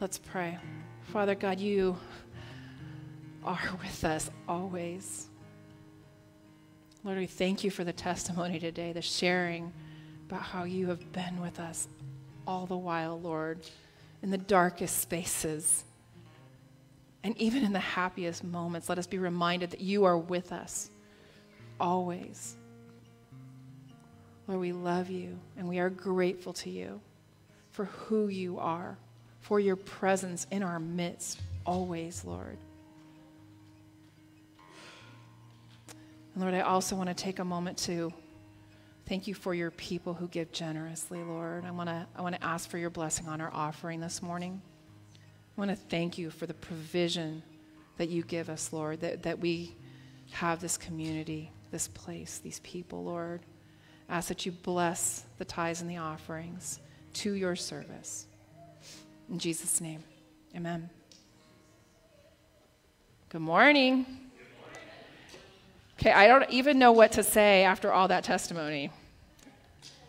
Let's pray. Father God, you are with us always. Lord, we thank you for the testimony today, the sharing about how you have been with us all the while, Lord, in the darkest spaces. And even in the happiest moments, let us be reminded that you are with us always. Lord, we love you and we are grateful to you for who you are for your presence in our midst always, Lord. And Lord, I also want to take a moment to thank you for your people who give generously, Lord. I want to, I want to ask for your blessing on our offering this morning. I want to thank you for the provision that you give us, Lord, that, that we have this community, this place, these people, Lord. I ask that you bless the tithes and the offerings to your service. In Jesus' name, amen. Good morning. Okay, I don't even know what to say after all that testimony.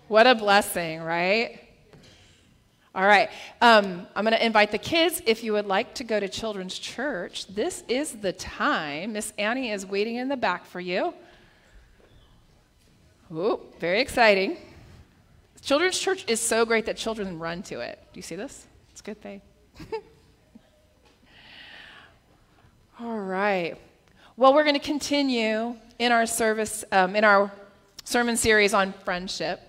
What a blessing, right? All right, um, I'm going to invite the kids. If you would like to go to Children's Church, this is the time. Miss Annie is waiting in the back for you. Ooh, very exciting. Children's Church is so great that children run to it. Do you see this? It's good thing. All right. Well, we're going to continue in our service, um, in our sermon series on friendship,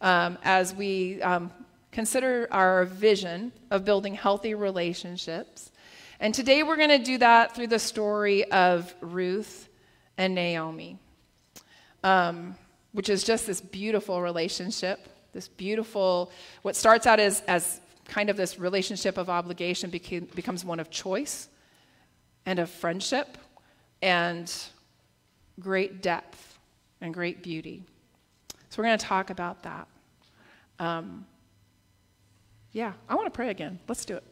um, as we um, consider our vision of building healthy relationships. And today we're going to do that through the story of Ruth and Naomi, um, which is just this beautiful relationship, this beautiful, what starts out as, as kind of this relationship of obligation became, becomes one of choice and of friendship and great depth and great beauty. So we're going to talk about that. Um, yeah, I want to pray again. Let's do it.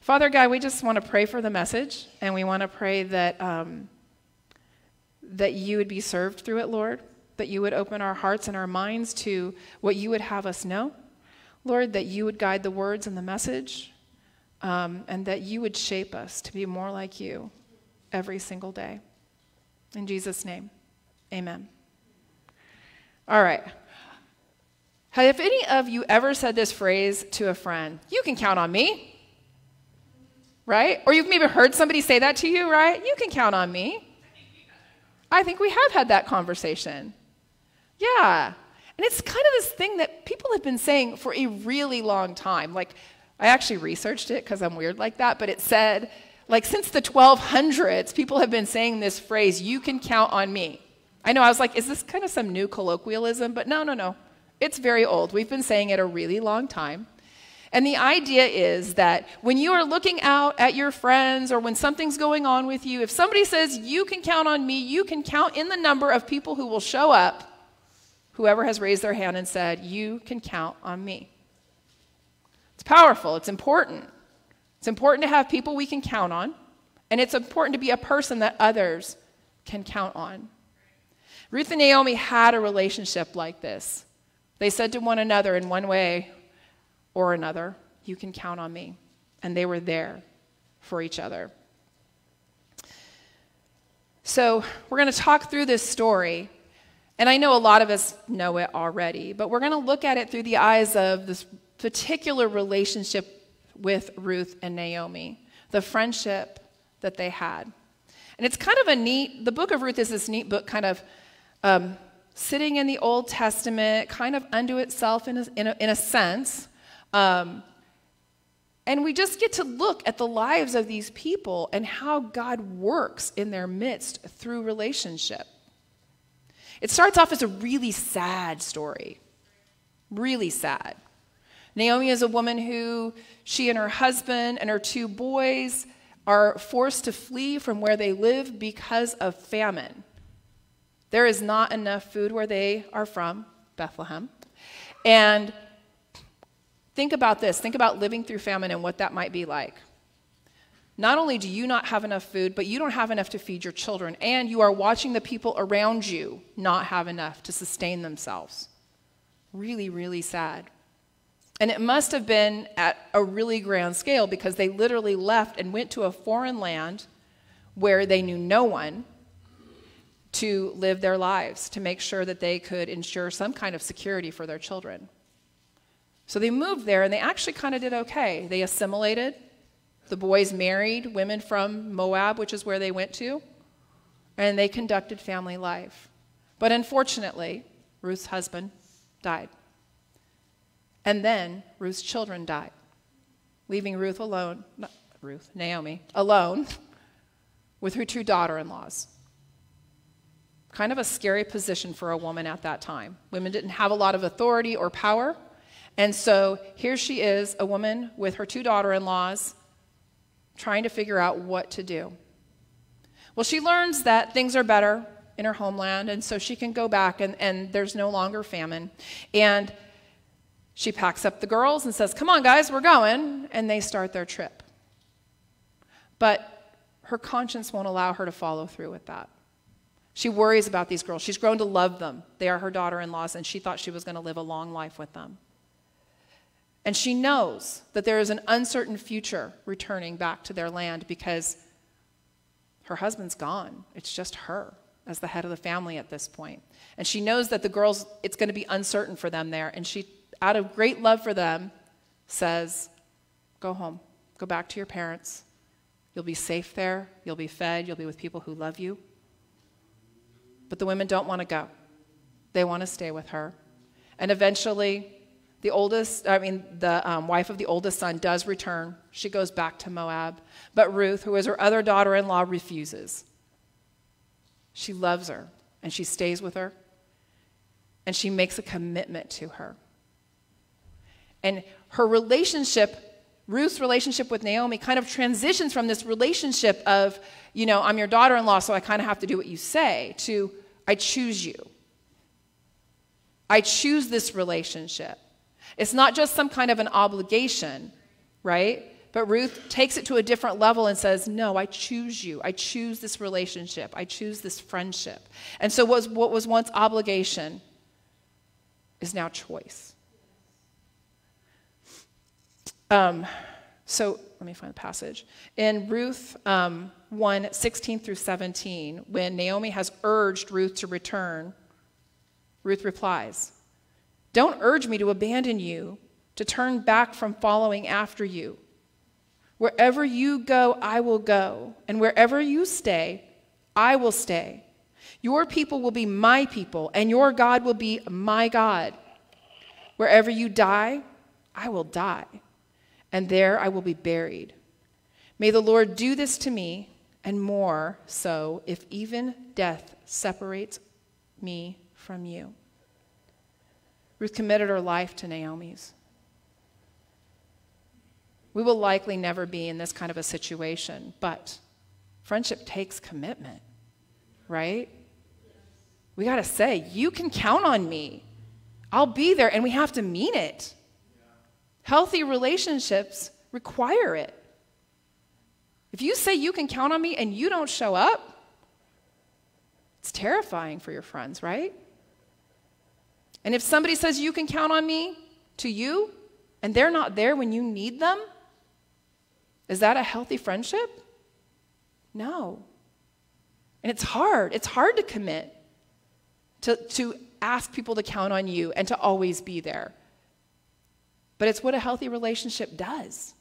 Father God, we just want to pray for the message, and we want to pray that um, that you would be served through it, Lord. That you would open our hearts and our minds to what you would have us know Lord, that you would guide the words and the message, um, and that you would shape us to be more like you every single day. In Jesus' name, amen. All right. Have any of you ever said this phrase to a friend? You can count on me. Right? Or you've maybe heard somebody say that to you, right? You can count on me. I think we have had that conversation. Yeah. And it's kind of this thing that people have been saying for a really long time. Like, I actually researched it because I'm weird like that, but it said, like, since the 1200s, people have been saying this phrase, you can count on me. I know, I was like, is this kind of some new colloquialism? But no, no, no. It's very old. We've been saying it a really long time. And the idea is that when you are looking out at your friends or when something's going on with you, if somebody says, You can count on me, you can count in the number of people who will show up whoever has raised their hand and said, You can count on me. It's powerful, it's important. It's important to have people we can count on, and it's important to be a person that others can count on. Ruth and Naomi had a relationship like this. They said to one another in one way or another, You can count on me. And they were there for each other. So, we're going to talk through this story and I know a lot of us know it already, but we're going to look at it through the eyes of this particular relationship with Ruth and Naomi, the friendship that they had. And it's kind of a neat, the book of Ruth is this neat book, kind of um, sitting in the Old Testament, kind of unto itself in a, in a, in a sense. Um, and we just get to look at the lives of these people and how God works in their midst through relationship. It starts off as a really sad story. Really sad. Naomi is a woman who, she and her husband and her two boys are forced to flee from where they live because of famine. There is not enough food where they are from, Bethlehem. And think about this think about living through famine and what that might be like. Not only do you not have enough food, but you don't have enough to feed your children, and you are watching the people around you not have enough to sustain themselves. Really, really sad. And it must have been at a really grand scale because they literally left and went to a foreign land where they knew no one to live their lives, to make sure that they could ensure some kind of security for their children. So they moved there and they actually kind of did okay. They assimilated. The boys married women from Moab, which is where they went to, and they conducted family life. But unfortunately, Ruth's husband died. And then Ruth's children died, leaving Ruth alone, not Ruth, Naomi, alone with her two daughter in laws. Kind of a scary position for a woman at that time. Women didn't have a lot of authority or power. And so here she is, a woman with her two daughter in laws, trying to figure out what to do. Well, she learns that things are better in her homeland, and so she can go back, and, and there's no longer famine. And she packs up the girls and says, Come on, guys, we're going. And they start their trip. But her conscience won't allow her to follow through with that. She worries about these girls. She's grown to love them. They are her daughter in laws, and she thought she was going to live a long life with them. And she knows that there is an uncertain future returning back to their land because her husband's gone. It's just her as the head of the family at this point. And she knows that the girls, it's going to be uncertain for them there. And she, out of great love for them, says, Go home, go back to your parents. You'll be safe there, you'll be fed, you'll be with people who love you. But the women don't want to go, they want to stay with her. And eventually, the oldest, I mean, the um, wife of the oldest son does return. She goes back to Moab. But Ruth, who is her other daughter in law, refuses. She loves her and she stays with her and she makes a commitment to her. And her relationship, Ruth's relationship with Naomi, kind of transitions from this relationship of, you know, I'm your daughter in law, so I kind of have to do what you say, to I choose you. I choose this relationship. It's not just some kind of an obligation, right? But Ruth takes it to a different level and says, No, I choose you. I choose this relationship. I choose this friendship. And so, what was, what was once obligation is now choice. Um, so, let me find the passage. In Ruth um, 1 16 through 17, when Naomi has urged Ruth to return, Ruth replies, Don't urge me to abandon you, to turn back from following after you. Wherever you go, I will go, and wherever you stay, I will stay. Your people will be my people, and your God will be my God. Wherever you die, I will die, and there I will be buried. May the Lord do this to me, and more so, if even death separates me from you. Ruth committed her life to Naomi's we will likely never be in this kind of a situation. But friendship takes commitment, right? We got to say, you can count on me. I'll be there, and we have to mean it. Healthy relationships require it. If you say you can count on me and you don't show up, it's terrifying for your friends, right? And if somebody says you can count on me to you and they're not there when you need them, is that a healthy friendship? No. And it's hard. It's hard to commit to, to ask people to count on you and to always be there. But it's what a healthy relationship does.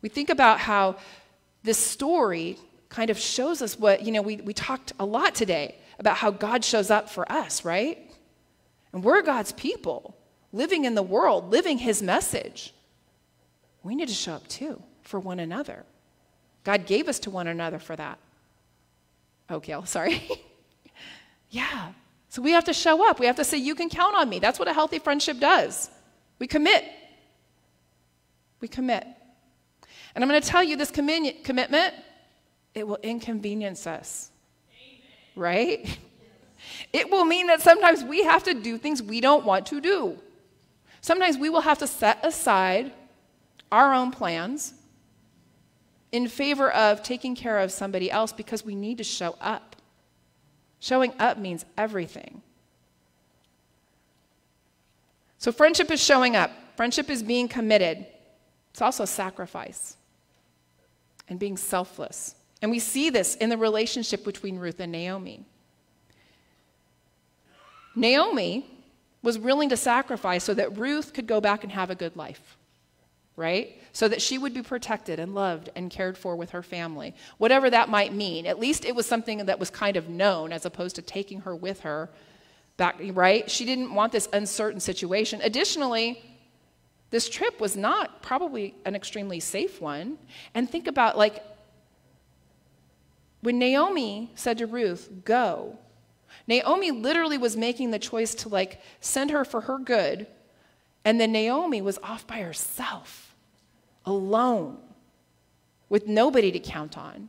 We think about how this story kind of shows us what, you know, we, we talked a lot today about how God shows up for us, right? And we're God's people living in the world, living his message we need to show up too for one another. God gave us to one another for that. Oh, sorry. yeah. So we have to show up. We have to say, You can count on me. That's what a healthy friendship does. We commit. We commit. And I'm going to tell you this commi- commitment, it will inconvenience us. Right? It will mean that sometimes we have to do things we don't want to do. Sometimes we will have to set aside our own plans in favor of taking care of somebody else because we need to show up. Showing up means everything. So, friendship is showing up, friendship is being committed. It's also sacrifice and being selfless. And we see this in the relationship between Ruth and Naomi. Naomi was willing to sacrifice so that Ruth could go back and have a good life, right? So that she would be protected and loved and cared for with her family, whatever that might mean. At least it was something that was kind of known as opposed to taking her with her back, right? She didn't want this uncertain situation. Additionally, this trip was not probably an extremely safe one. And think about like when Naomi said to Ruth, Go, Naomi literally was making the choice to like send her for her good. And then Naomi was off by herself, alone, with nobody to count on.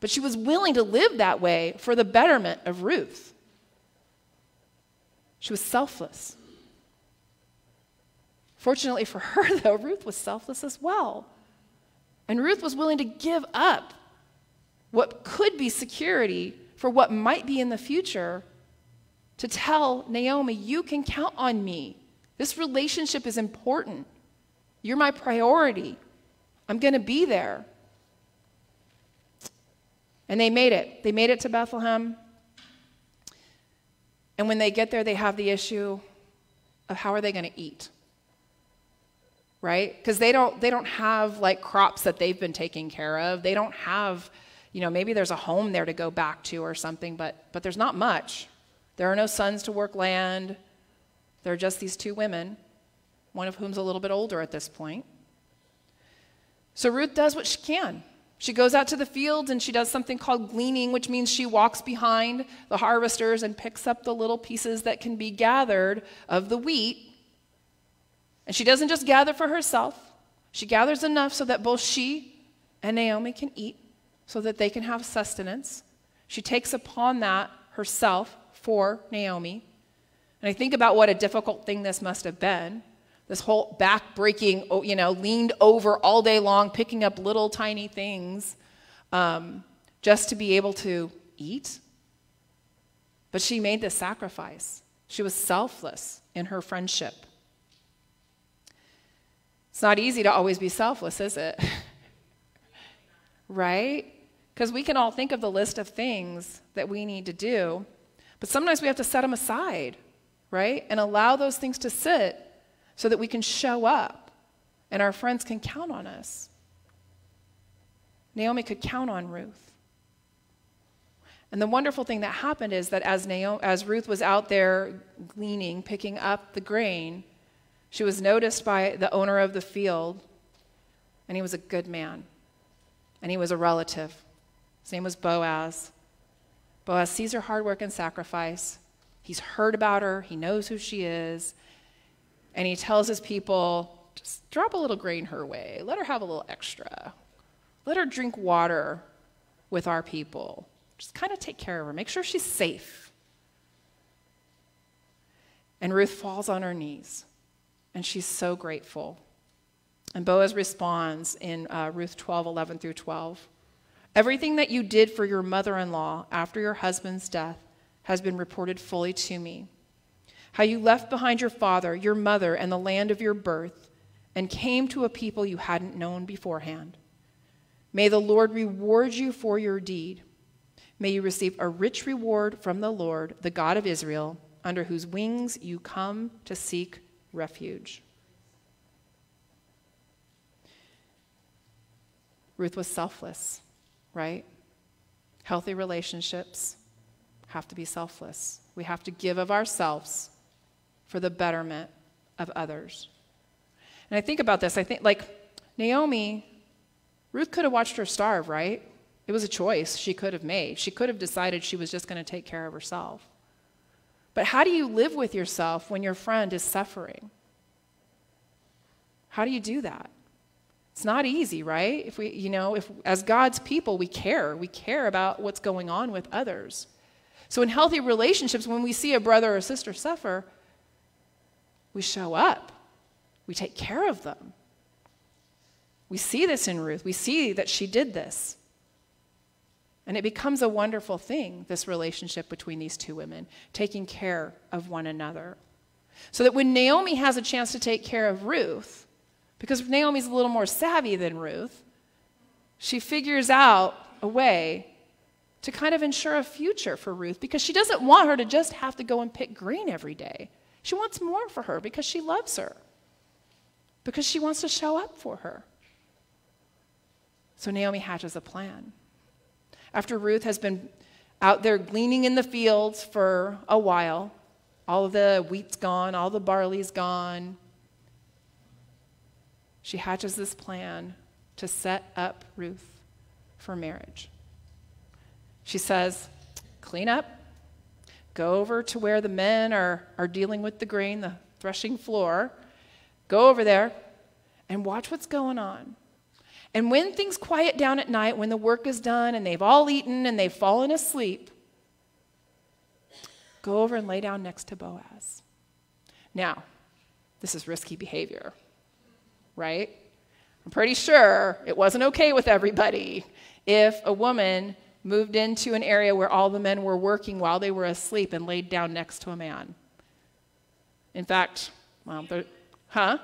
But she was willing to live that way for the betterment of Ruth. She was selfless. Fortunately for her, though, Ruth was selfless as well. And Ruth was willing to give up what could be security for what might be in the future to tell Naomi, you can count on me. This relationship is important. You're my priority. I'm going to be there. And they made it. They made it to Bethlehem. And when they get there, they have the issue of how are they going to eat? Right? Because they don't, they don't have like crops that they've been taking care of. They don't have you know, maybe there's a home there to go back to or something, but, but there's not much. There are no sons to work land. There are just these two women, one of whom's a little bit older at this point. So Ruth does what she can. She goes out to the fields and she does something called gleaning, which means she walks behind the harvesters and picks up the little pieces that can be gathered of the wheat. And she doesn't just gather for herself, she gathers enough so that both she and Naomi can eat so that they can have sustenance. She takes upon that herself for Naomi. And I think about what a difficult thing this must have been. This whole back breaking, you know, leaned over all day long, picking up little tiny things um, just to be able to eat. But she made this sacrifice. She was selfless in her friendship. It's not easy to always be selfless, is it? right? Because we can all think of the list of things that we need to do, but sometimes we have to set them aside, right? And allow those things to sit so that we can show up and our friends can count on us. Naomi could count on Ruth. And the wonderful thing that happened is that as, Naomi, as Ruth was out there gleaning, picking up the grain, she was noticed by the owner of the field, and he was a good man, and he was a relative. His name was Boaz. Boaz sees her hard work and sacrifice. He's heard about her, he knows who she is, and he tells his people just drop a little grain her way, let her have a little extra, let her drink water with our people. Just kind of take care of her, make sure she's safe. And Ruth falls on her knees, and she's so grateful. And Boaz responds in uh, Ruth 12 11 through 12. Everything that you did for your mother in law after your husband's death has been reported fully to me. How you left behind your father, your mother, and the land of your birth, and came to a people you hadn't known beforehand. May the Lord reward you for your deed. May you receive a rich reward from the Lord, the God of Israel, under whose wings you come to seek refuge. Ruth was selfless right? Healthy relationships have to be selfless. We have to give of ourselves for the betterment of others. And I think about this, I think like Naomi, Ruth could have watched her starve, right? It was a choice she could have made. She could have decided she was just going to take care of herself. But how do you live with yourself when your friend is suffering? How do you do that? It's not easy, right? If we, you know, if as God's people, we care. We care about what's going on with others. So in healthy relationships, when we see a brother or sister suffer, we show up. We take care of them. We see this in Ruth. We see that she did this. And it becomes a wonderful thing, this relationship between these two women, taking care of one another. So that when Naomi has a chance to take care of Ruth, because Naomi's a little more savvy than Ruth, she figures out a way to kind of ensure a future for Ruth because she doesn't want her to just have to go and pick green every day. She wants more for her because she loves her, because she wants to show up for her. So Naomi hatches a plan. After Ruth has been out there gleaning in the fields for a while, all the wheat's gone, all the barley's gone. She hatches this plan to set up Ruth for marriage. She says, Clean up, go over to where the men are, are dealing with the grain, the threshing floor. Go over there and watch what's going on. And when things quiet down at night, when the work is done and they've all eaten and they've fallen asleep, go over and lay down next to Boaz. Now, this is risky behavior, right? I'm pretty sure it wasn't okay with everybody if a woman moved into an area where all the men were working while they were asleep and laid down next to a man. In fact, well, huh?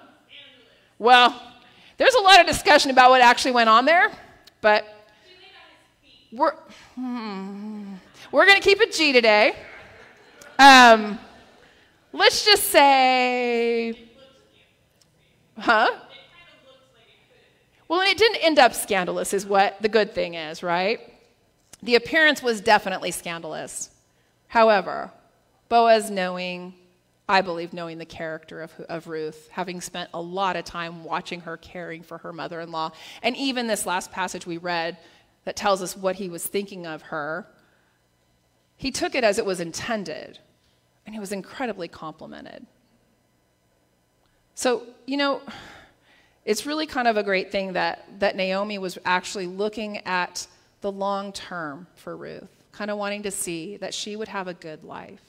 Well, there's a lot of discussion about what actually went on there, but we're, hmm, we're going to keep it G today. Um, let's just say, huh? Well, and it didn't end up scandalous, is what the good thing is, right? The appearance was definitely scandalous. However, Boaz knowing I believe, knowing the character of, of Ruth, having spent a lot of time watching her caring for her mother in law. And even this last passage we read that tells us what he was thinking of her, he took it as it was intended, and he was incredibly complimented. So, you know, it's really kind of a great thing that, that Naomi was actually looking at the long term for Ruth, kind of wanting to see that she would have a good life.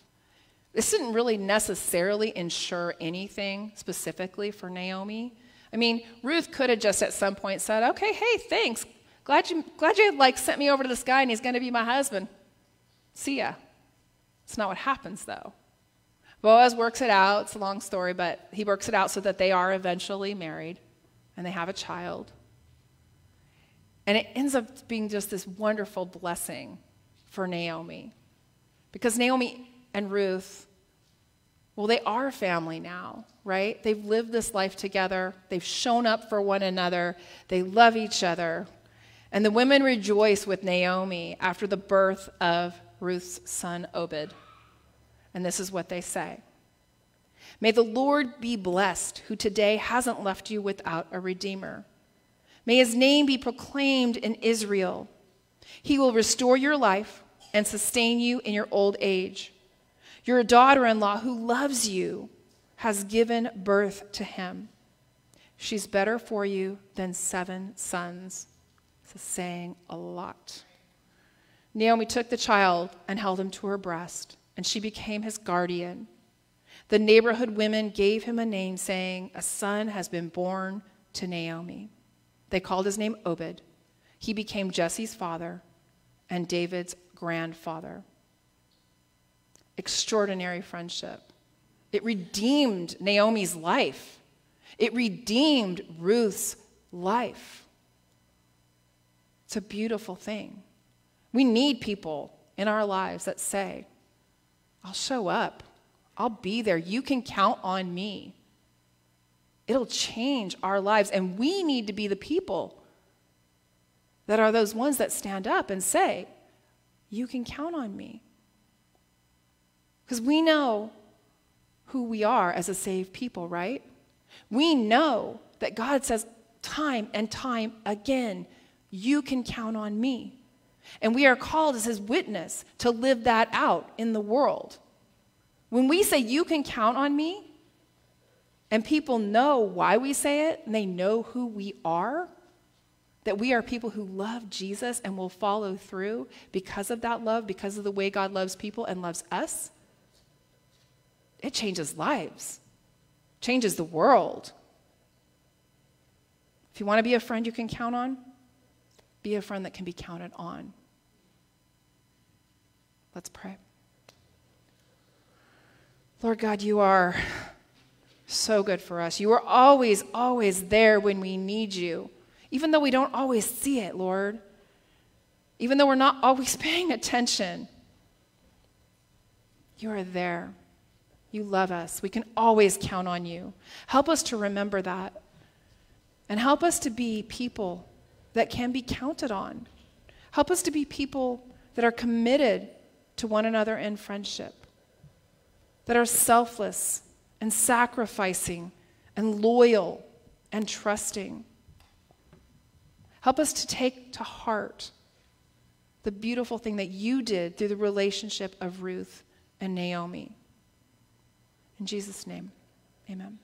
This didn't really necessarily ensure anything specifically for Naomi. I mean, Ruth could have just at some point said, "Okay, hey, thanks. Glad you glad you like sent me over to this guy and he's going to be my husband. See ya." It's not what happens though. Boaz works it out. It's a long story, but he works it out so that they are eventually married and they have a child. And it ends up being just this wonderful blessing for Naomi. Because Naomi and Ruth, well, they are family now, right? They've lived this life together. They've shown up for one another. They love each other. And the women rejoice with Naomi after the birth of Ruth's son, Obed. And this is what they say May the Lord be blessed, who today hasn't left you without a redeemer. May his name be proclaimed in Israel. He will restore your life and sustain you in your old age. Your daughter in law, who loves you, has given birth to him. She's better for you than seven sons. It's saying a lot. Naomi took the child and held him to her breast, and she became his guardian. The neighborhood women gave him a name, saying, A son has been born to Naomi. They called his name Obed. He became Jesse's father and David's grandfather extraordinary friendship. It redeemed Naomi's life, it redeemed Ruth's life. It's a beautiful thing. We need people in our lives that say, I'll show up, I'll be there, you can count on me. It'll change our lives, and we need to be the people that are those ones that stand up and say, You can count on me. Because we know who we are as a saved people, right? We know that God says time and time again, you can count on me. And we are called as his witness to live that out in the world. When we say, you can count on me, and people know why we say it, and they know who we are, that we are people who love Jesus and will follow through because of that love, because of the way God loves people and loves us, it changes lives, changes the world. If you want to be a friend you can count on, be a friend that can be counted on. Let's pray. Lord God, you are so good for us. You are always, always there when we need you, even though we don't always see it, Lord. Even though we're not always paying attention, you are there. You love us. We can always count on you. Help us to remember that. And help us to be people that can be counted on. Help us to be people that are committed to one another in friendship, that are selfless and sacrificing and loyal and trusting. Help us to take to heart the beautiful thing that you did through the relationship of Ruth and Naomi. In Jesus' name, amen.